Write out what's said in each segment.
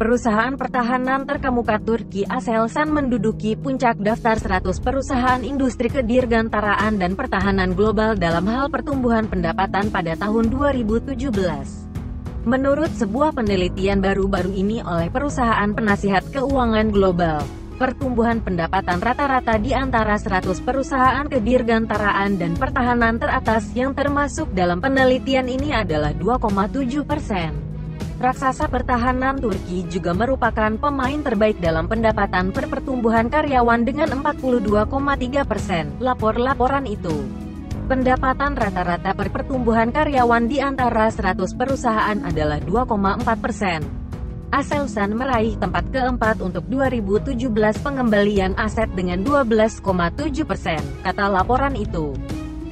Perusahaan pertahanan terkemuka Turki Aselsan menduduki puncak daftar 100 perusahaan industri kedirgantaraan dan pertahanan global dalam hal pertumbuhan pendapatan pada tahun 2017. Menurut sebuah penelitian baru-baru ini oleh perusahaan penasihat keuangan global, pertumbuhan pendapatan rata-rata di antara 100 perusahaan kedirgantaraan dan pertahanan teratas yang termasuk dalam penelitian ini adalah 2,7 persen. Raksasa pertahanan Turki juga merupakan pemain terbaik dalam pendapatan per pertumbuhan karyawan dengan 42,3 persen, lapor laporan itu. Pendapatan rata-rata per pertumbuhan karyawan di antara 100 perusahaan adalah 2,4 persen. Aselsan meraih tempat keempat untuk 2017 pengembalian aset dengan 12,7 persen, kata laporan itu.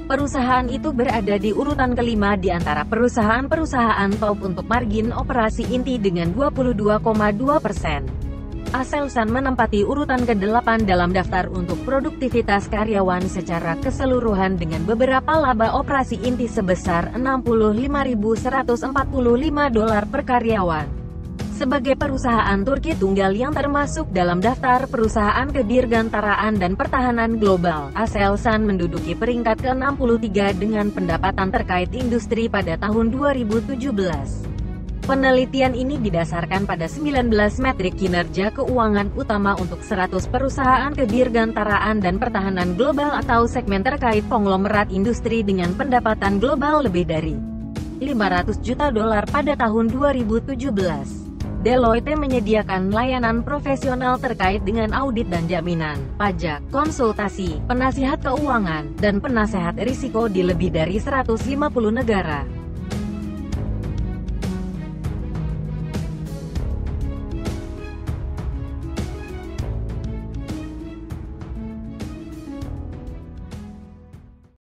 Perusahaan itu berada di urutan kelima di antara perusahaan-perusahaan top untuk margin operasi inti dengan 22,2 persen. Aselsan menempati urutan ke-8 dalam daftar untuk produktivitas karyawan secara keseluruhan dengan beberapa laba operasi inti sebesar 65.145 dolar per karyawan. Sebagai perusahaan Turki tunggal yang termasuk dalam daftar perusahaan kedirgantaraan dan pertahanan global, Aselsan menduduki peringkat ke-63 dengan pendapatan terkait industri pada tahun 2017. Penelitian ini didasarkan pada 19 metrik kinerja keuangan utama untuk 100 perusahaan kedirgantaraan dan pertahanan global atau segmen terkait konglomerat industri dengan pendapatan global lebih dari 500 juta dolar pada tahun 2017. Deloitte menyediakan layanan profesional terkait dengan audit dan jaminan, pajak, konsultasi, penasihat keuangan, dan penasehat risiko di lebih dari 150 negara.